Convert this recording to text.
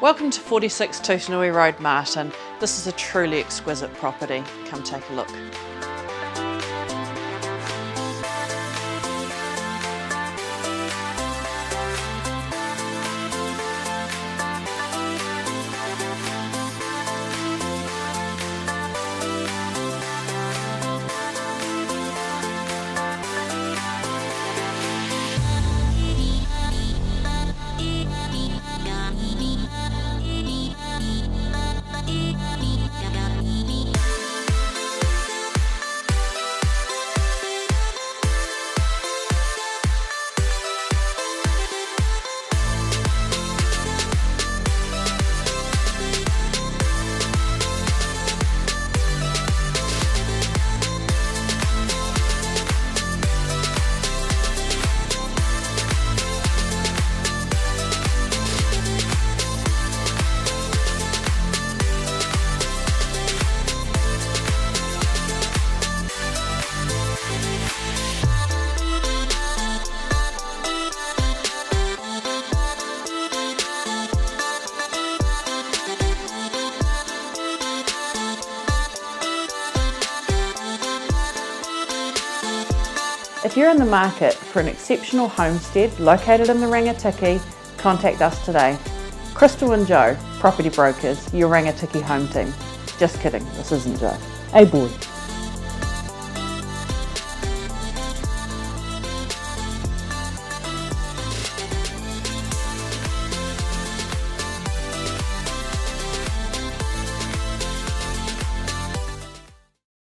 Welcome to 46 Tutaenui Road, Marton. This is a truly exquisite property. Come take a look. If you're in the market for an exceptional homestead located in the Rangitikei, contact us today. Crystal and Joe, property brokers, your Rangitikei home team. Just kidding, this isn't Joe. Hey boy,